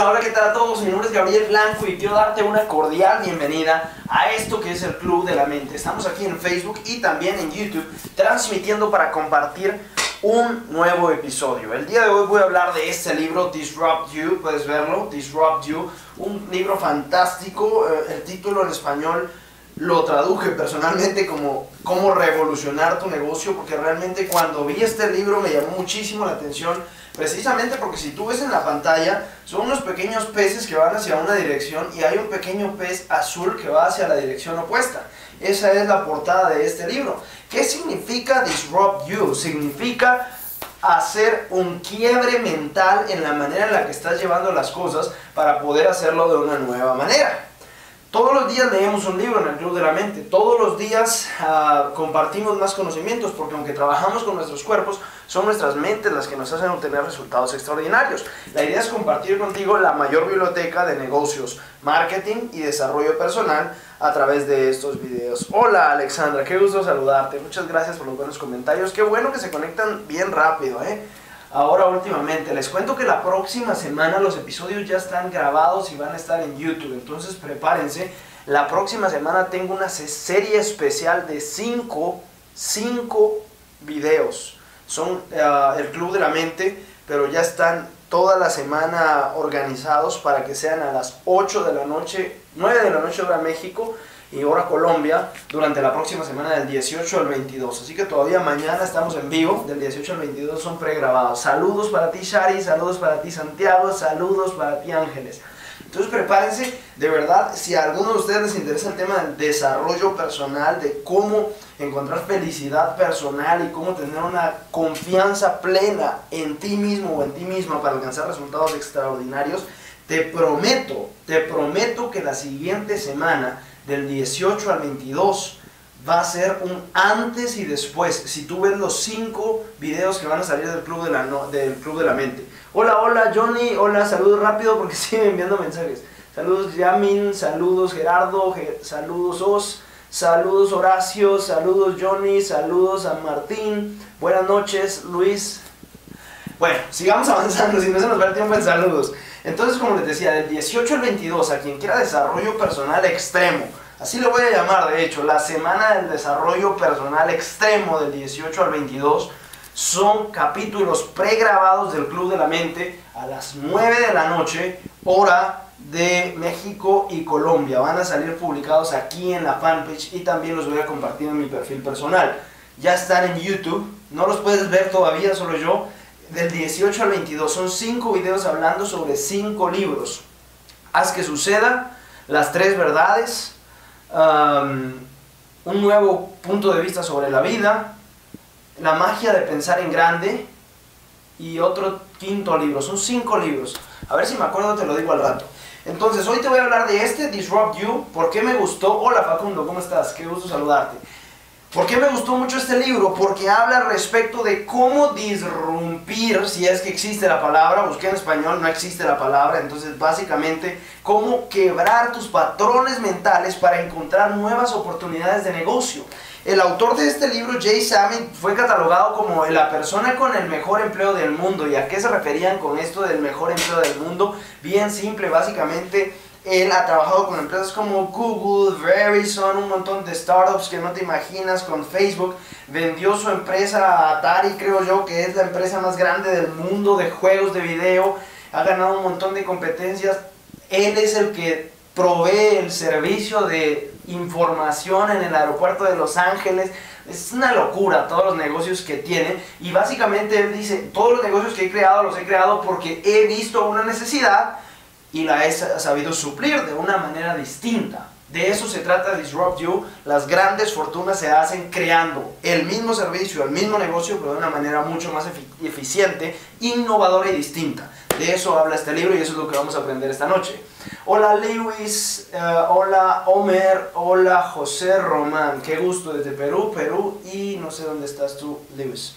Hola, hola, ¿qué tal a todos? Mi nombre es Gabriel Blanco y quiero darte una cordial bienvenida a esto que es el Club de la Mente. Estamos aquí en Facebook y también en YouTube transmitiendo para compartir un nuevo episodio. El día de hoy voy a hablar de este libro, Disrupt You, puedes verlo, Disrupt You, un libro fantástico, eh, el título en español lo traduje personalmente como cómo revolucionar tu negocio, porque realmente cuando vi este libro me llamó muchísimo la atención, precisamente porque si tú ves en la pantalla, son unos pequeños peces que van hacia una dirección y hay un pequeño pez azul que va hacia la dirección opuesta. Esa es la portada de este libro. ¿Qué significa Disrupt You? Significa hacer un quiebre mental en la manera en la que estás llevando las cosas para poder hacerlo de una nueva manera. Todos los días leemos un libro en el Club de la Mente, todos los días uh, compartimos más conocimientos porque aunque trabajamos con nuestros cuerpos, son nuestras mentes las que nos hacen obtener resultados extraordinarios. La idea es compartir contigo la mayor biblioteca de negocios, marketing y desarrollo personal a través de estos videos. Hola Alexandra, qué gusto saludarte, muchas gracias por los buenos comentarios, qué bueno que se conectan bien rápido, ¿eh? Ahora últimamente, les cuento que la próxima semana los episodios ya están grabados y van a estar en YouTube, entonces prepárense. La próxima semana tengo una serie especial de 5 cinco, videos. Son uh, el Club de la Mente, pero ya están toda la semana organizados para que sean a las 8 de la noche, 9 de la noche hora México y ahora Colombia durante la próxima semana del 18 al 22. Así que todavía mañana estamos en vivo, del 18 al 22 son pregrabados. Saludos para ti Shari, saludos para ti Santiago, saludos para ti Ángeles. Entonces prepárense, de verdad, si a alguno de ustedes les interesa el tema del desarrollo personal, de cómo encontrar felicidad personal y cómo tener una confianza plena en ti mismo o en ti misma para alcanzar resultados extraordinarios, te prometo, te prometo que la siguiente semana del 18 al 22 va a ser un antes y después. Si tú ves los cinco videos que van a salir del Club de la, del club de la Mente. Hola, hola Johnny, hola, saludos rápido porque siguen enviando mensajes. Saludos Yamin, saludos Gerardo, saludos Os, saludos Horacio, saludos Johnny, saludos a Martín. Buenas noches, Luis. Bueno, sigamos avanzando, si no se nos va el tiempo en saludos. Entonces, como les decía, del 18 al 22, a quien quiera desarrollo personal extremo, así lo voy a llamar, de hecho, la semana del desarrollo personal extremo del 18 al 22, son capítulos pregrabados del Club de la Mente a las 9 de la noche, hora de México y Colombia. Van a salir publicados aquí en la fanpage y también los voy a compartir en mi perfil personal. Ya están en YouTube, no los puedes ver todavía, solo yo del 18 al 22. Son 5 videos hablando sobre 5 libros. Haz que suceda, las tres verdades, un nuevo punto de vista sobre la vida, la magia de pensar en grande y otro quinto libro. Son 5 libros. A ver si me acuerdo, te lo digo al rato. Entonces, hoy te voy a hablar de este, Disrupt You. ¿Por qué me gustó? Hola Facundo, ¿cómo estás? Qué gusto saludarte. ¿Por qué me gustó mucho este libro? Porque habla respecto de cómo disrumpir, si es que existe la palabra, busqué en español, no existe la palabra, entonces básicamente cómo quebrar tus patrones mentales para encontrar nuevas oportunidades de negocio. El autor de este libro, Jay Samit, fue catalogado como la persona con el mejor empleo del mundo. ¿Y a qué se referían con esto del mejor empleo del mundo? Bien simple, básicamente él ha trabajado con empresas como Google, Verizon, un montón de startups que no te imaginas, con Facebook. Vendió su empresa a Atari, creo yo, que es la empresa más grande del mundo de juegos de video. Ha ganado un montón de competencias. Él es el que provee el servicio de información en el aeropuerto de Los Ángeles. Es una locura todos los negocios que tiene. Y básicamente él dice, todos los negocios que he creado los he creado porque he visto una necesidad y la he sabido suplir de una manera distinta. De eso se trata Disrupt You. Las grandes fortunas se hacen creando el mismo servicio, el mismo negocio, pero de una manera mucho más eficiente, innovadora y distinta. De eso habla este libro y eso es lo que vamos a aprender esta noche. Hola Lewis, eh, hola Homer, hola José Román. Qué gusto desde Perú, Perú y no sé dónde estás tú, Lewis.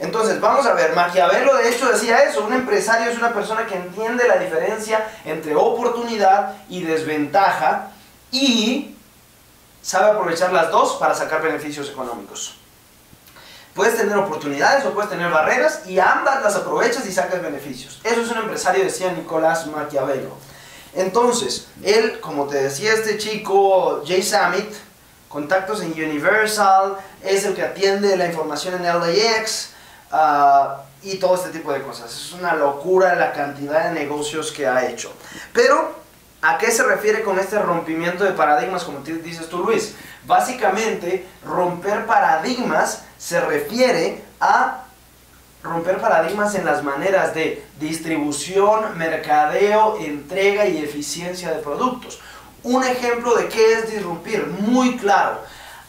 Entonces, vamos a ver, Maquiavelo de hecho decía eso, un empresario es una persona que entiende la diferencia entre oportunidad y desventaja y sabe aprovechar las dos para sacar beneficios económicos. Puedes tener oportunidades o puedes tener barreras y ambas las aprovechas y sacas beneficios. Eso es un empresario, decía Nicolás Maquiavelo. Entonces, él, como te decía este chico, Jay Summit, contactos en Universal, es el que atiende la información en LAX ah, y todo este tipo de cosas. Es una locura la cantidad de negocios que ha hecho. Pero, ¿a qué se refiere con este rompimiento de paradigmas, como dices tú, Luis? Básicamente, romper paradigmas se refiere a romper paradigmas en las maneras de distribución, mercadeo, entrega y eficiencia de productos. Un ejemplo de qué es disrumpir, muy claro.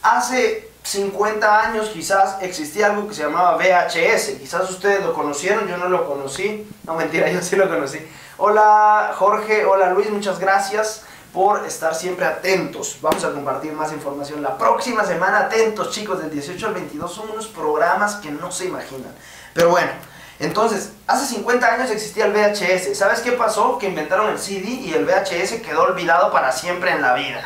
Hace 50 años quizás existía algo que se llamaba VHS. Quizás ustedes lo conocieron, yo no lo conocí. No, mentira, yo sí lo conocí. Hola Jorge, hola Luis, muchas gracias por estar siempre atentos. Vamos a compartir más información la próxima semana. Atentos chicos, del 18 al 22 son unos programas que no se imaginan. Pero bueno, entonces, hace 50 años existía el VHS. ¿Sabes qué pasó? Que inventaron el CD y el VHS quedó olvidado para siempre en la vida.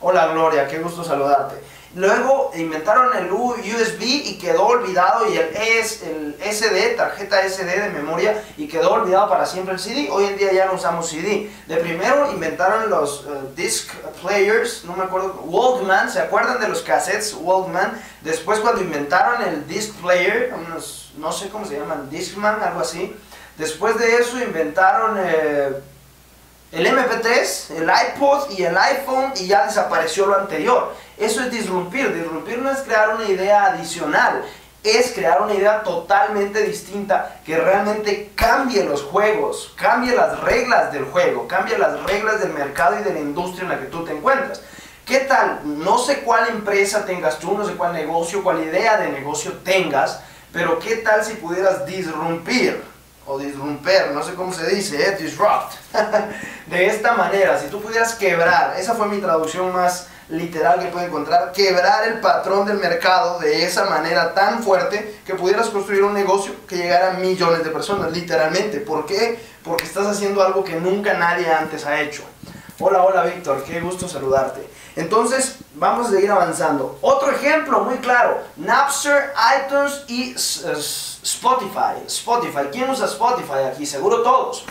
Hola Gloria, qué gusto saludarte. Luego inventaron el USB y quedó olvidado y el, ES, el SD, tarjeta SD de memoria, y quedó olvidado para siempre el CD. Hoy en día ya no usamos CD. De primero inventaron los uh, disc players, no me acuerdo, Walkman, ¿se acuerdan de los cassettes Walkman? Después cuando inventaron el disc player, no sé cómo se llaman, Discman, algo así. Después de eso inventaron... Eh, el MP3, el iPod y el iPhone y ya desapareció lo anterior. Eso es disrumpir. Disrumpir no es crear una idea adicional, es crear una idea totalmente distinta que realmente cambie los juegos, cambie las reglas del juego, cambie las reglas del mercado y de la industria en la que tú te encuentras. ¿Qué tal? No sé cuál empresa tengas tú, no sé cuál negocio, cuál idea de negocio tengas, pero ¿qué tal si pudieras disrumpir? o disrumper, no sé cómo se dice, ¿eh? disrupt. de esta manera, si tú pudieras quebrar, esa fue mi traducción más literal que puedo encontrar, quebrar el patrón del mercado de esa manera tan fuerte que pudieras construir un negocio que llegara a millones de personas, literalmente. ¿Por qué? Porque estás haciendo algo que nunca nadie antes ha hecho. Hola, hola Víctor, qué gusto saludarte. Entonces, vamos a seguir avanzando. Otro ejemplo muy claro, Napster, iTunes y Spotify. Spotify, ¿quién usa Spotify aquí? Seguro todos.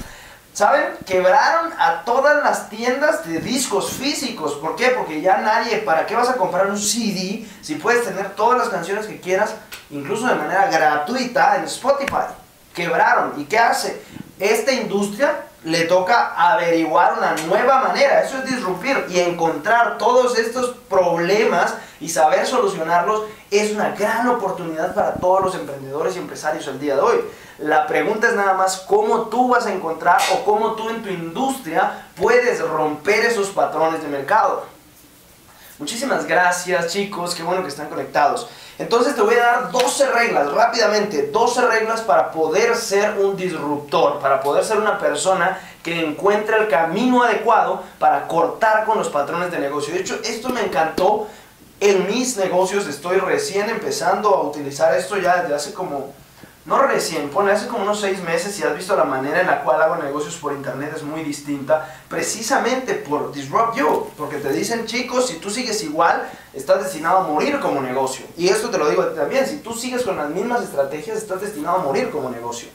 ¿Saben? Quebraron a todas las tiendas de discos físicos. ¿Por qué? Porque ya nadie, ¿para qué vas a comprar un CD si puedes tener todas las canciones que quieras, incluso de manera gratuita en Spotify? Quebraron. ¿Y qué hace? Esta industria le toca averiguar una nueva manera. Eso es disrumpir y encontrar todos estos problemas y saber solucionarlos es una gran oportunidad para todos los emprendedores y empresarios el día de hoy. La pregunta es nada más cómo tú vas a encontrar o cómo tú en tu industria puedes romper esos patrones de mercado. Muchísimas gracias chicos, qué bueno que están conectados. Entonces te voy a dar 12 reglas, rápidamente, 12 reglas para poder ser un disruptor, para poder ser una persona que encuentre el camino adecuado para cortar con los patrones de negocio. De hecho, esto me encantó en mis negocios, estoy recién empezando a utilizar esto ya desde hace como no recién, pone hace como unos seis meses y has visto la manera en la cual hago negocios por internet es muy distinta, precisamente por Disrupt You, porque te dicen chicos, si tú sigues igual, estás destinado a morir como negocio. Y esto te lo digo también, si tú sigues con las mismas estrategias, estás destinado a morir como negocio.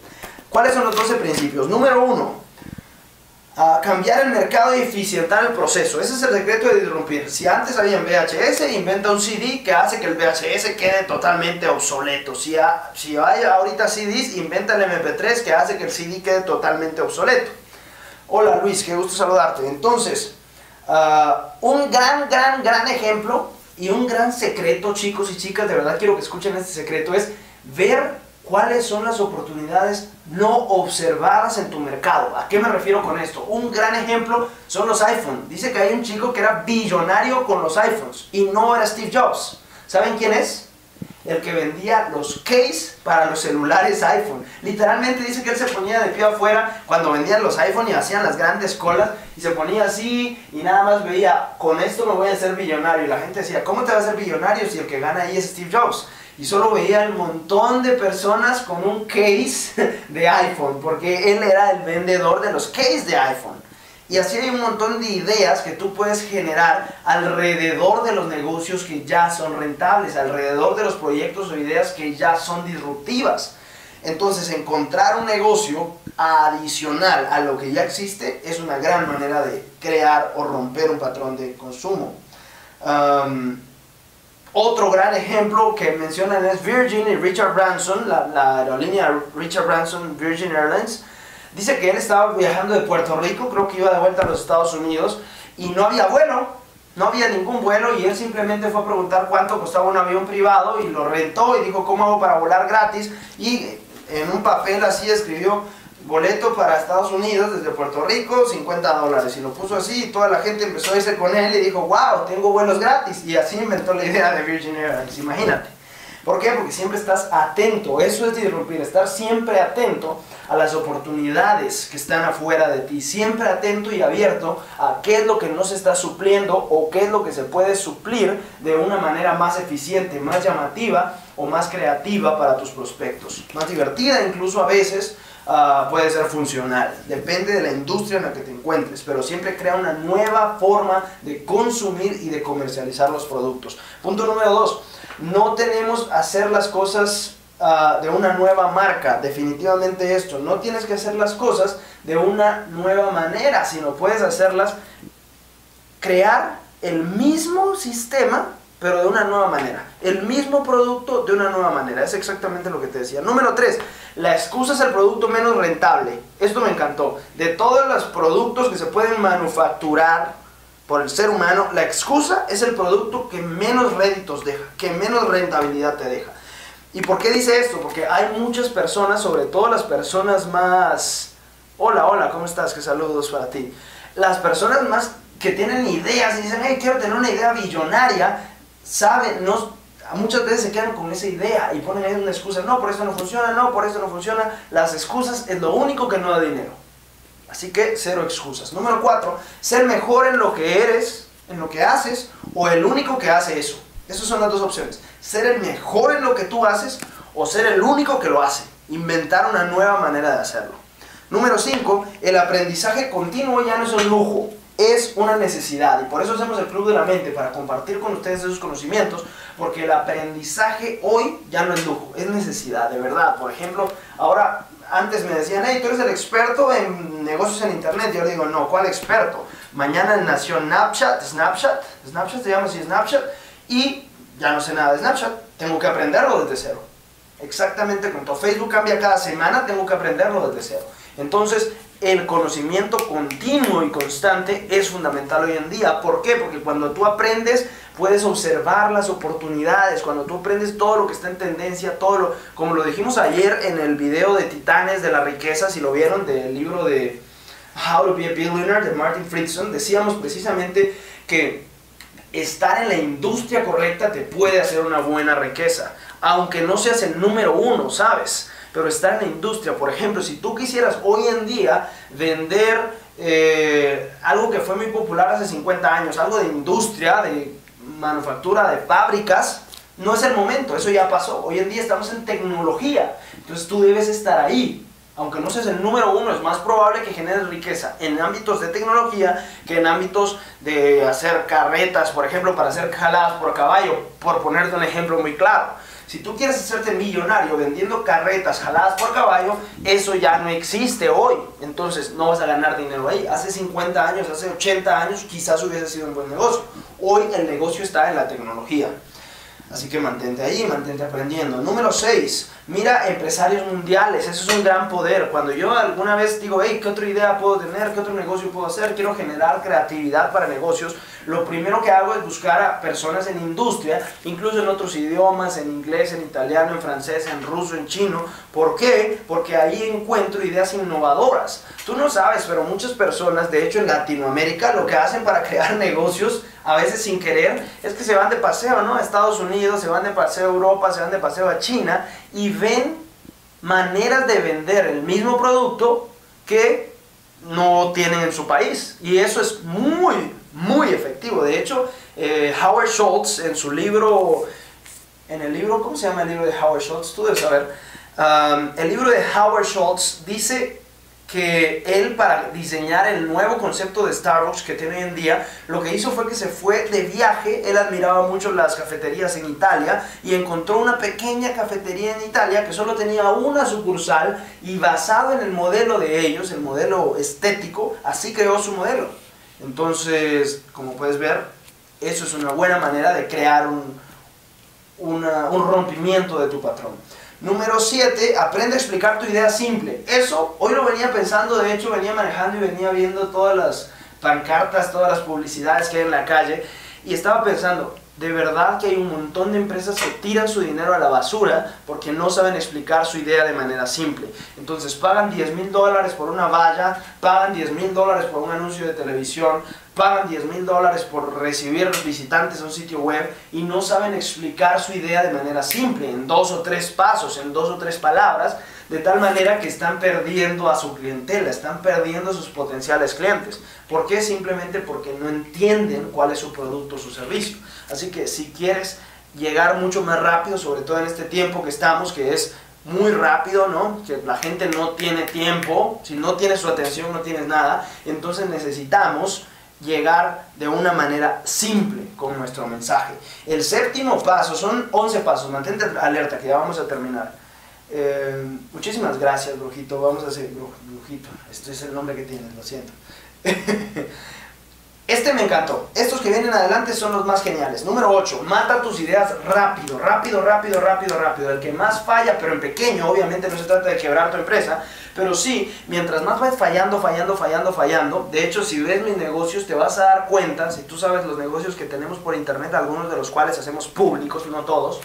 ¿Cuáles son los 12 principios? Número uno, a cambiar el mercado y eficientar el proceso. Ese es el secreto de disrumpir. Si antes había en VHS, inventa un CD que hace que el VHS quede totalmente obsoleto. Si, si hay ahorita CDs, inventa el MP3 que hace que el CD quede totalmente obsoleto. Hola Luis, qué gusto saludarte. Entonces, ah, un gran, gran, gran ejemplo y un gran secreto, chicos y chicas, de verdad quiero que escuchen este secreto, es ver cuáles son las oportunidades no observadas en tu mercado. ¿A qué me refiero con esto? Un gran ejemplo son los iPhones. Dice que hay un chico que era billonario con los iPhones y no era Steve Jobs. ¿Saben quién es? El que vendía los case para los celulares iPhone. Literalmente dice que él se ponía de pie afuera cuando vendían los iPhone y hacían las grandes colas y se ponía así y nada más veía, con esto me voy a hacer billonario. Y la gente decía, ¿cómo te vas a ser billonario si el que gana ahí es Steve Jobs? Y solo veía un montón de personas con un case de iPhone, porque él era el vendedor de los case de iPhone. Y así hay un montón de ideas que tú puedes generar alrededor de los negocios que ya son rentables, alrededor de los proyectos o ideas que ya son disruptivas. Entonces, encontrar un negocio adicional a lo que ya existe es una gran manera de crear o romper un patrón de consumo. Otro gran ejemplo que mencionan es Virgin y Richard Branson, la, la aerolínea Richard Branson Virgin Airlines. Dice que él estaba viajando de Puerto Rico, creo que iba de vuelta a los Estados Unidos, y no había vuelo, no había ningún vuelo, y él simplemente fue a preguntar cuánto costaba un avión privado y lo rentó y dijo, ¿cómo hago para volar gratis? Y en un papel así escribió boleto para Estados Unidos desde Puerto Rico, 50 dólares. Y lo puso así y toda la gente empezó a irse con él y dijo, wow, tengo vuelos gratis. Y así inventó la idea de Virgin Airlines, imagínate. ¿Por qué? Porque siempre estás atento, eso es disrumpir, estar siempre atento a las oportunidades que están afuera de ti, siempre atento y abierto a qué es lo que no se está supliendo o qué es lo que se puede suplir de una manera más eficiente, más llamativa o más creativa para tus prospectos, más divertida incluso a veces. Ah, puede ser funcional, depende de la industria en la que te encuentres, pero siempre crea una nueva forma de consumir y de comercializar los productos. Punto número dos, no tenemos hacer las cosas ah, de una nueva marca, definitivamente esto. No tienes que hacer las cosas de una nueva manera, sino puedes hacerlas, crear el mismo sistema, pero de una nueva manera. El mismo producto de una nueva manera. Es exactamente lo que te decía. Número 3. La excusa es el producto menos rentable. Esto me encantó. De todos los productos que se pueden manufacturar, por el ser humano, la excusa es el producto que menos réditos deja, que menos rentabilidad te deja. ¿Y por qué dice esto? Porque hay muchas personas, sobre todo las personas más... Hola, hola, ¿cómo estás? Qué saludos para ti. Las personas más que tienen ideas y dicen, hey, quiero tener una idea billonaria, saben, no, muchas veces se quedan con esa idea y ponen ahí una excusa, no, por esto no funciona, no, por esto no funciona. Las excusas es lo único que no da dinero. Así que cero excusas. Número cuatro, ser mejor en lo que eres, en lo que haces, o el único que hace eso. Esas son las dos opciones. Ser el mejor en lo que tú haces o ser el único que lo hace. Inventar una nueva manera de hacerlo. Número 5. El aprendizaje continuo ya no es un lujo, es una necesidad. Y por eso hacemos el Club de la Mente, para compartir con ustedes esos conocimientos, porque el aprendizaje hoy ya no es lujo, es necesidad, de verdad. Por ejemplo, ahora antes me decían, hey, tú eres el experto en negocios en internet. Yo digo, no, ¿cuál experto? Mañana nació Snapchat, Snapchat, Snapchat se llama así Snapchat, y ya no sé nada de Snapchat, tengo que aprenderlo desde cero. Exactamente como Facebook cambia cada semana, tengo que aprenderlo desde cero. Entonces, el conocimiento continuo y constante es fundamental hoy en día. ¿Por qué? Porque cuando tú aprendes, puedes observar las oportunidades, cuando tú aprendes todo lo que está en tendencia, todo lo, como lo dijimos ayer en el video de Titanes de la riqueza, si lo vieron del libro de How to be a Billionaire de Martin Friedson, decíamos precisamente que estar en la industria correcta te puede hacer una buena riqueza, aunque no seas el número uno, ¿sabes? Pero estar en la industria, por ejemplo, si tú quisieras hoy en día vender eh, algo que fue muy popular hace 50 años, algo de industria, de manufactura de fábricas, no es el momento, eso ya pasó. Hoy en día estamos en tecnología, entonces tú debes estar ahí. Aunque no seas el número uno, es más probable que generes riqueza en ámbitos de tecnología que en ámbitos de hacer carretas, por ejemplo, para hacer jaladas por caballo, por ponerte un ejemplo muy claro. Si tú quieres hacerte millonario vendiendo carretas jaladas por caballo, eso ya no existe hoy. Entonces no vas a ganar dinero ahí. Hace 50 años, hace 80 años, quizás hubiese sido un buen negocio. Hoy el negocio está en la tecnología. Así que mantente ahí, mantente aprendiendo. Número 6, mira empresarios mundiales, eso es un gran poder. Cuando yo alguna vez digo, hey, ¿qué otra idea puedo tener? ¿Qué otro negocio puedo hacer? Quiero generar creatividad para negocios. Lo primero que hago es buscar a personas en industria, incluso en otros idiomas, en inglés, en italiano, en francés, en ruso, en chino. ¿Por qué? Porque ahí encuentro ideas innovadoras. Tú no sabes, pero muchas personas, de hecho en Latinoamérica, lo que hacen para crear negocios a veces sin querer, es que se van de paseo, ¿no? A Estados Unidos, se van de paseo a Europa, se van de paseo a China y ven maneras de vender el mismo producto que no tienen en su país. Y eso es muy, muy efectivo. De hecho, eh, Howard Schultz en su libro, en el libro, ¿cómo se llama el libro de Howard Schultz? Tú debes saber. Um, el libro de Howard Schultz dice que él para diseñar el nuevo concepto de Starbucks que tiene hoy en día, lo que hizo fue que se fue de viaje, él admiraba mucho las cafeterías en Italia y encontró una pequeña cafetería en Italia que solo tenía una sucursal y basado en el modelo de ellos, el modelo estético, así creó su modelo. Entonces, como puedes ver, eso es una buena manera de crear un, un rompimiento de tu patrón. Número 7, aprende a explicar tu idea simple. Eso, hoy lo venía pensando, de hecho venía manejando y venía viendo todas las pancartas, todas las publicidades que hay en la calle y estaba pensando, de verdad que hay un montón de empresas que tiran su dinero a la basura porque no saben explicar su idea de manera simple. Entonces pagan 10 mil dólares por una valla, pagan 10 mil dólares por un anuncio de televisión, pagan 10 mil dólares por recibir visitantes a un sitio web y no saben explicar su idea de manera simple, en dos o tres pasos, en dos o tres palabras, de tal manera que están perdiendo a su clientela, están perdiendo a sus potenciales clientes. ¿Por qué? Simplemente porque no entienden cuál es su producto o su servicio. Así que si quieres llegar mucho más rápido, sobre todo en este tiempo que estamos, que es muy rápido, ¿no? Que la gente no tiene tiempo, si no tienes su atención no tienes nada, entonces necesitamos llegar de una manera simple con nuestro mensaje. El séptimo paso, son 11 pasos, mantente alerta que ya vamos a terminar. Eh, muchísimas gracias, Brujito. Vamos a hacer, Brujito, este es el nombre que tienes, lo siento. Este me encantó. Estos que vienen adelante son los más geniales. Número 8. Mata tus ideas rápido, rápido, rápido, rápido, rápido. El que más falla, pero en pequeño, obviamente no se trata de quebrar tu empresa, pero sí, mientras más vas fallando, fallando, fallando, fallando. De hecho, si ves mis negocios, te vas a dar cuenta, si tú sabes los negocios que tenemos por internet, algunos de los cuales hacemos públicos, no todos,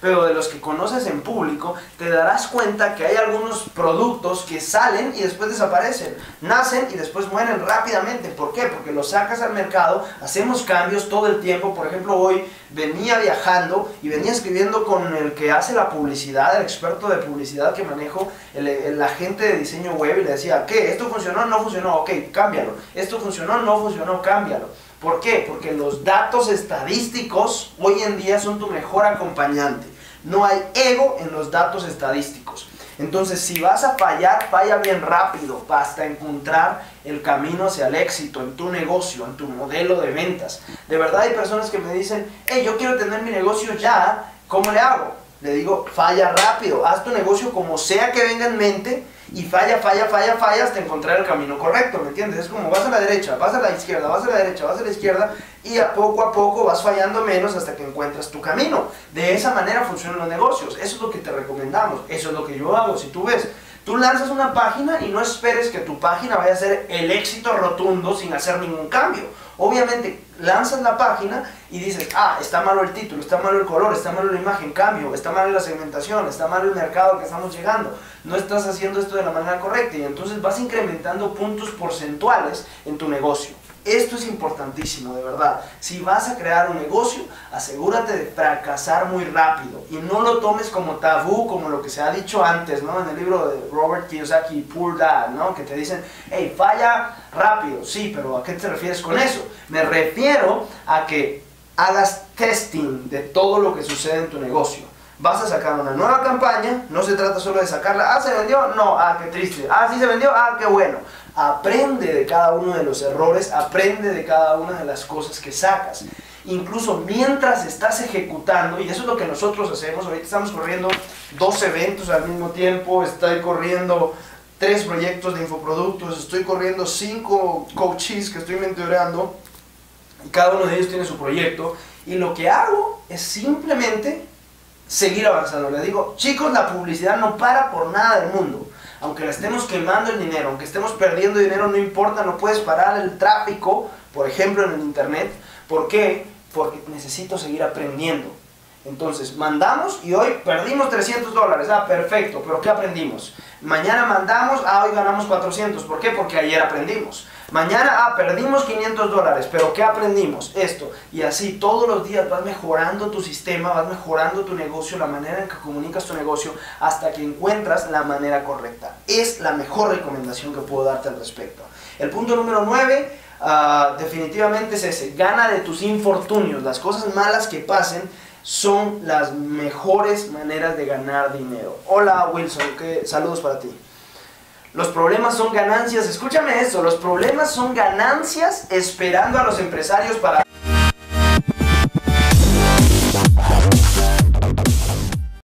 pero de los que conoces en público, te darás cuenta que hay algunos productos que salen y después desaparecen, nacen y después mueren rápidamente. ¿Por qué? Porque los sacas al mercado, hacemos cambios todo el tiempo. Por ejemplo, hoy venía viajando y venía escribiendo con el que hace la publicidad, el experto de publicidad que manejo, el, agente de diseño web y le decía, ¿qué? ¿Esto funcionó? No funcionó, ok, cámbialo. ¿Esto funcionó? No funcionó, cámbialo. ¿Por qué? Porque los datos estadísticos hoy en día son tu mejor acompañante. No hay ego en los datos estadísticos. Entonces, si vas a fallar, falla bien rápido hasta encontrar el camino hacia el éxito en tu negocio, en tu modelo de ventas. De verdad hay personas que me dicen, hey, yo quiero tener mi negocio ya, ¿cómo le hago? Le digo, falla rápido, haz tu negocio como sea que venga en mente y falla, falla, falla, falla hasta encontrar el camino correcto, ¿me entiendes? Es como vas a la derecha, vas a la izquierda, vas a la derecha, vas a la izquierda y a poco a poco vas fallando menos hasta que encuentras tu camino. De esa manera funcionan los negocios, eso es lo que te recomendamos, eso es lo que yo hago, si tú ves. Tú lanzas una página y no esperes que tu página vaya a ser el éxito rotundo sin hacer ningún cambio. Obviamente, lanzas la página y dices, ah, está malo el título, está malo el color, está malo la imagen, cambio, está malo la segmentación, está malo el mercado que estamos llegando, no estás haciendo esto de la manera correcta y entonces vas incrementando puntos porcentuales en tu negocio. Esto es importantísimo, de verdad. Si vas a crear un negocio, asegúrate de fracasar muy rápido y no lo tomes como tabú, como lo que se ha dicho antes, ¿no? En el libro de Robert Kiyosaki, Poor Dad, ¿no? Que te dicen, hey, falla rápido. Sí, pero ¿a qué te refieres con eso? Me refiero a que hagas testing de todo lo que sucede en tu negocio. Vas a sacar una nueva campaña, no se trata solo de sacarla, ah, se vendió, no, ah, qué triste, ah, sí se vendió, ah, qué bueno aprende de cada uno de los errores, aprende de cada una de las cosas que sacas. Incluso mientras estás ejecutando, y eso es lo que nosotros hacemos, ahorita estamos corriendo dos eventos al mismo tiempo, estoy corriendo tres proyectos de infoproductos, estoy corriendo cinco coaches que estoy mentoreando, y cada uno de ellos tiene su proyecto, y lo que hago es simplemente seguir avanzando. Le digo, chicos, la publicidad no para por nada del mundo aunque le estemos quemando el dinero, aunque estemos perdiendo dinero, no importa, no puedes parar el tráfico, por ejemplo, en el Internet. ¿Por qué? Porque necesito seguir aprendiendo. Entonces, mandamos y hoy perdimos 300 dólares. Ah, perfecto, pero ¿qué aprendimos? Mañana mandamos, ah, hoy ganamos 400. ¿Por qué? Porque ayer aprendimos. Mañana, ah, perdimos 500 dólares, pero ¿qué aprendimos? Esto. Y así todos los días vas mejorando tu sistema, vas mejorando tu negocio, la manera en que comunicas tu negocio, hasta que encuentras la manera correcta. Es la mejor recomendación que puedo darte al respecto. El punto número 9, ah, definitivamente es ese. Gana de tus infortunios. Las cosas malas que pasen son las mejores maneras de ganar dinero. Hola Wilson, ¿qué? saludos para ti. Los problemas son ganancias, escúchame eso, los problemas son ganancias esperando a los empresarios para...